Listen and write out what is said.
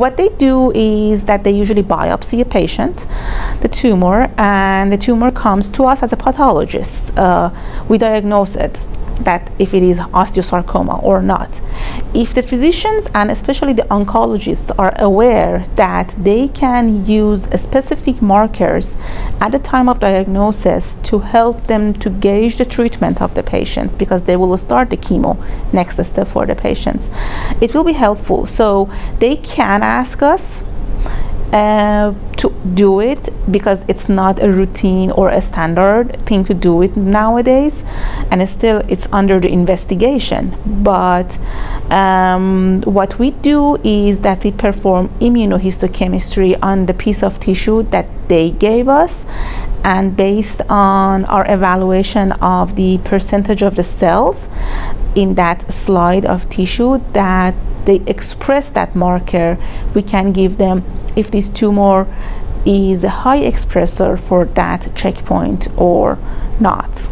What they do is that they usually biopsy a patient, the tumor, and the tumor comes to us as a pathologist. Uh, we diagnose it that if it is osteosarcoma or not. If the physicians and especially the oncologists are aware that they can use specific markers at the time of diagnosis to help them to gauge the treatment of the patients because they will start the chemo next step for the patients, it will be helpful. So they can ask us uh, to do it because it's not a routine or a standard thing to do it nowadays and still it's under the investigation but um, what we do is that we perform immunohistochemistry on the piece of tissue that they gave us and based on our evaluation of the percentage of the cells in that slide of tissue that they express that marker we can give them if this tumor is a high expressor for that checkpoint or not.